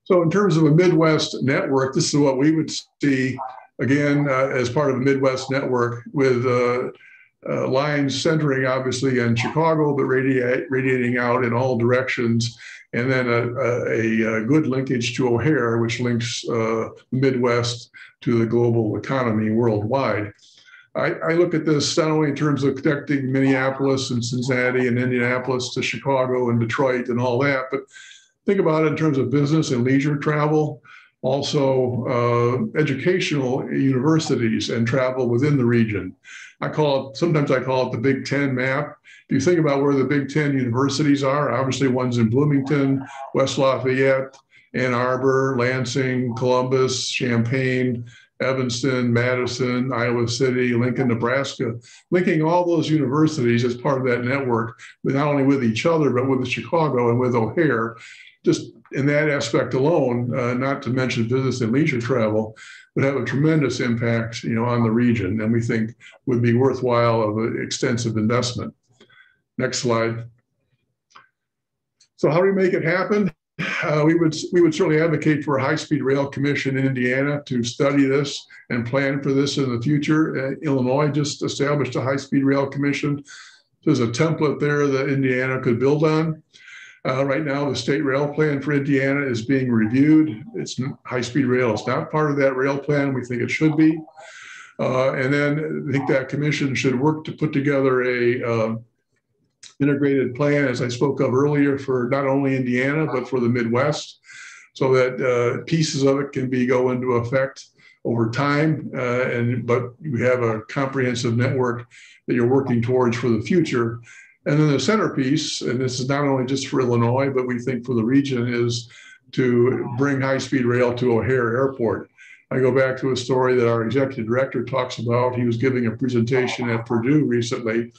So in terms of a Midwest network, this is what we would see again uh, as part of a Midwest network with uh, lines centering obviously in Chicago, but radiating out in all directions and then a, a, a, good linkage to O'Hare, which links uh, Midwest to the global economy worldwide. I, I, look at this not only in terms of connecting Minneapolis and Cincinnati and Indianapolis to Chicago and Detroit and all that, but think about it in terms of business and leisure travel, also uh, educational universities and travel within the region. I call it, sometimes I call it the Big Ten map. If you think about where the Big Ten universities are, obviously one's in Bloomington, West Lafayette, Ann Arbor, Lansing, Columbus, Champaign, Evanston, Madison, Iowa City, Lincoln, Nebraska, linking all those universities as part of that network, not only with each other, but with Chicago and with O'Hare. Just in that aspect alone, uh, not to mention business and leisure travel, would have a tremendous impact, you know, on the region, and we think would be worthwhile of an extensive investment. Next slide. So how do we make it happen? Uh, we would we would certainly advocate for a high-speed rail commission in Indiana to study this and plan for this in the future. Uh, Illinois just established a high-speed rail commission. There's a template there that Indiana could build on. Uh, right now, the state rail plan for Indiana is being reviewed. It's high-speed rail. It's not part of that rail plan. We think it should be. Uh, and then I think that commission should work to put together a uh, integrated plan, as I spoke of earlier, for not only Indiana, but for the Midwest. so that uh, pieces of it can be go into effect over time. Uh, and but you have a comprehensive network that you're working towards for the future. And then the centerpiece, and this is not only just for Illinois, but we think for the region, is to bring high-speed rail to O'Hare Airport. I go back to a story that our executive director talks about. He was giving a presentation at Purdue recently,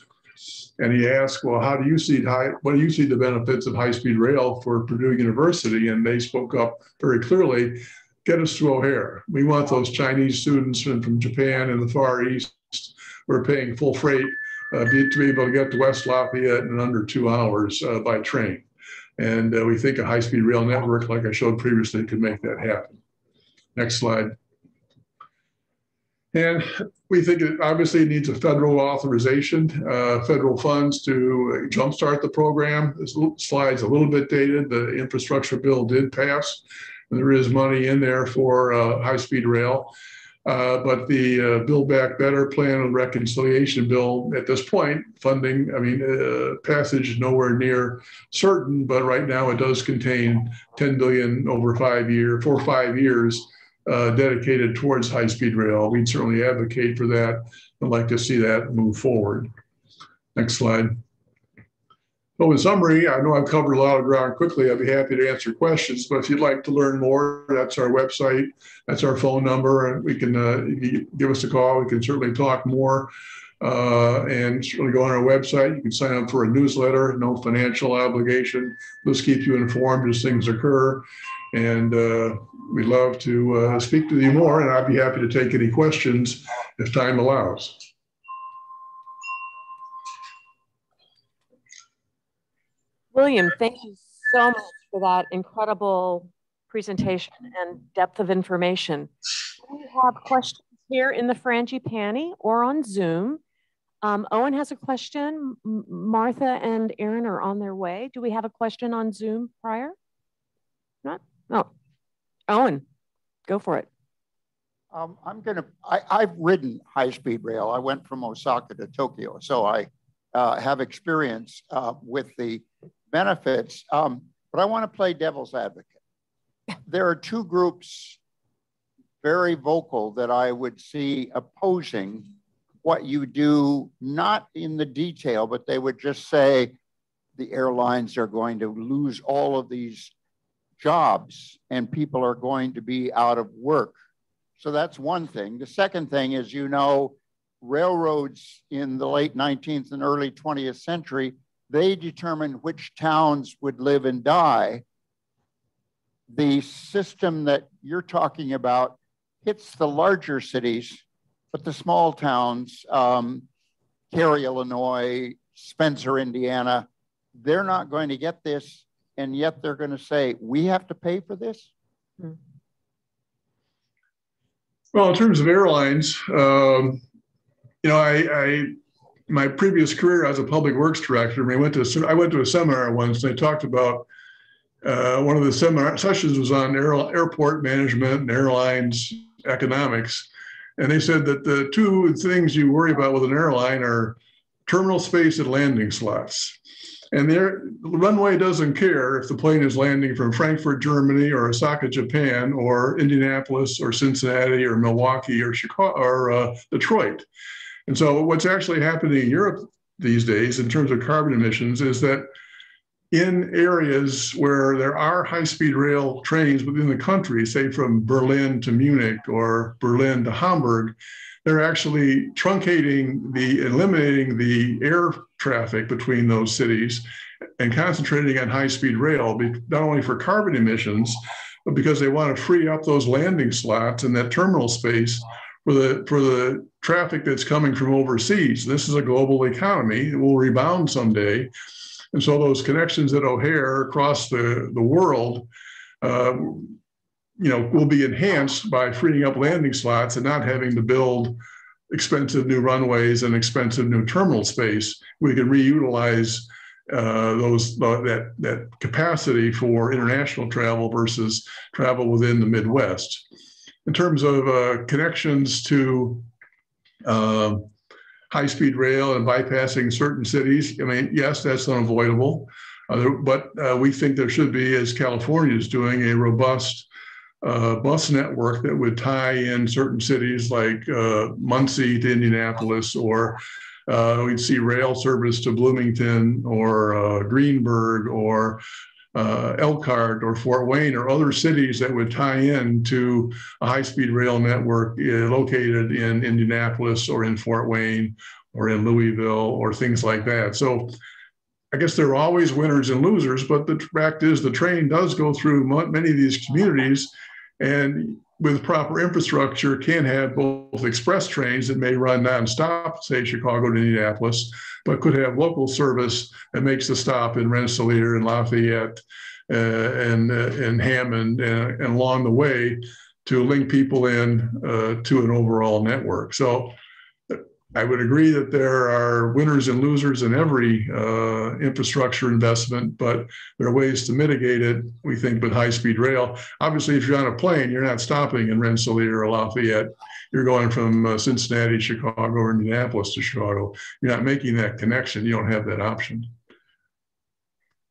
and he asked, "Well, how do you see high? What do you see the benefits of high-speed rail for Purdue University?" And they spoke up very clearly. Get us to O'Hare. We want those Chinese students from, from Japan and the Far East. We're paying full freight uh, be, to be able to get to West Lafayette in under two hours uh, by train. And uh, we think a high-speed rail network, like I showed previously, could make that happen. Next slide. And we think it obviously needs a federal authorization, uh, federal funds to jumpstart the program. This slide's a little bit dated. The infrastructure bill did pass, and there is money in there for uh, high-speed rail. Uh, but the uh, Build Back Better Plan and Reconciliation Bill at this point, funding, I mean, uh, passage nowhere near certain, but right now it does contain 10 billion over five year, for five years uh, dedicated towards high speed rail. We'd certainly advocate for that and like to see that move forward. Next slide. So in summary, I know I've covered a lot of ground quickly. I'd be happy to answer questions, but if you'd like to learn more, that's our website, that's our phone number, and we can uh, give us a call. We can certainly talk more. Uh, and certainly go on our website. You can sign up for a newsletter, no financial obligation. This keeps you informed as things occur. And uh, we'd love to uh, speak to you more, and I'd be happy to take any questions if time allows. William, thank you so much for that incredible presentation and depth of information. We have questions here in the Frangipani or on Zoom. Um, Owen has a question. Martha and Aaron are on their way. Do we have a question on Zoom prior? Not? No. Owen, go for it. Um, I'm going to, I've ridden high speed rail. I went from Osaka to Tokyo. So I uh, have experience uh, with the benefits. Um, but I want to play devil's advocate. *laughs* There are two groups very vocal that I would see opposing what you do, not in the detail, but they would just say the airlines are going to lose all of these jobs and people are going to be out of work. So that's one thing. The second thing is, you know, railroads in the late 19th and early 20th century they determined which towns would live and die. The system that you're talking about hits the larger cities, but the small towns, um, Cary, Illinois, Spencer, Indiana, they're not going to get this. And yet they're going to say, we have to pay for this? Hmm. Well, in terms of airlines, um, you know, I, I my previous career as a public works director, I, mean, I went to I went to a seminar once. And they talked about uh, one of the seminar sessions was on air, airport management and airlines economics, and they said that the two things you worry about with an airline are terminal space and landing slots. And the runway doesn't care if the plane is landing from Frankfurt, Germany, or Osaka, Japan, or Indianapolis, or Cincinnati, or Milwaukee, or Chicago, or uh, Detroit. And so what's actually happening in Europe these days in terms of carbon emissions is that in areas where there are high-speed rail trains within the country, say from Berlin to Munich or Berlin to Hamburg, they're actually truncating the, eliminating the air traffic between those cities and concentrating on high-speed rail, not only for carbon emissions, but because they want to free up those landing slots and that terminal space for the for the traffic that's coming from overseas. This is a global economy. It will rebound someday. And so those connections at O'Hare across the, the world, uh, you know, will be enhanced by freeing up landing slots and not having to build expensive new runways and expensive new terminal space. We can reutilize uh, those uh, that that capacity for international travel versus travel within the Midwest in terms of uh, connections to uh, high-speed rail and bypassing certain cities, I mean, yes, that's unavoidable. Uh, but uh, we think there should be, as California is doing, a robust uh, bus network that would tie in certain cities like uh, Muncie to Indianapolis, or uh, we'd see rail service to Bloomington or uh, Greensburg or uh, Elkhart or Fort Wayne or other cities that would tie in to a high-speed rail network uh, located in Indianapolis or in Fort Wayne or in Louisville or things like that. So I guess there are always winners and losers, but the fact is the train does go through many of these communities and with proper infrastructure can have both express trains that may run nonstop, say Chicago to Indianapolis, but could have local service that makes the stop in Rensselaer and Lafayette uh, and, uh, and Hammond and, and, along the way to link people in uh, to an overall network. So I would agree that there are winners and losers in every uh, infrastructure investment, but there are ways to mitigate it, we think, with high speed rail. Obviously, if you're on a plane, you're not stopping in Rensselaer or Lafayette. You're going from uh, Cincinnati, Chicago, or Indianapolis to Chicago. You're not making that connection. You don't have that option.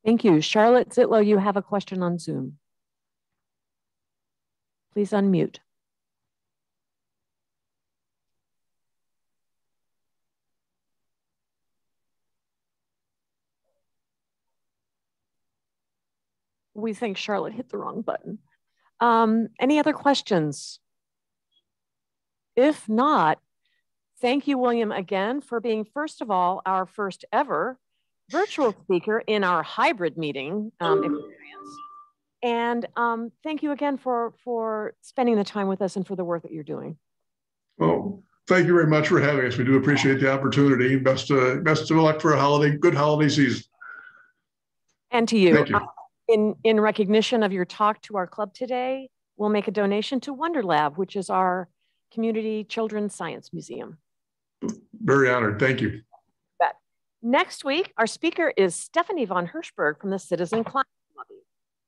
Thank you. Charlotte Zietlow, you have a question on Zoom. Please unmute. We think Charlotte hit the wrong button. Um, any other questions? If not, thank you, William, again for being, first of all, our first ever virtual speaker in our hybrid meeting um, experience. And um, thank you again for, for spending the time with us and for the work that you're doing. Well, thank you very much for having us. We do appreciate the opportunity. Best, uh, best of luck for a holiday, good holiday season. And to you. Thank you in, in recognition of your talk to our club today, we'll make a donation to Wonder Lab, which is our community children's science museum. Very honored. Thank you. Next week, our speaker is Stephanie von Hirschberg from the Citizen Climate Lobby.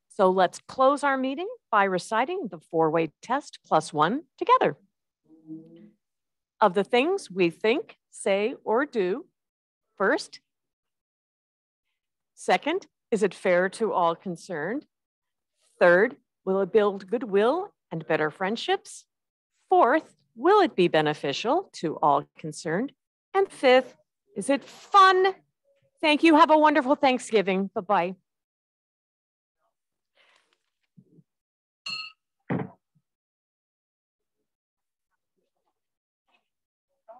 So let's close our meeting by reciting the four-way test plus one together. Of the things we think, say, or do, first. Second, is it fair to all concerned? Third, will it build goodwill and better friendships? Fourth, will it be beneficial to all concerned? And fifth, is it fun? Thank you. Have a wonderful Thanksgiving. Bye bye.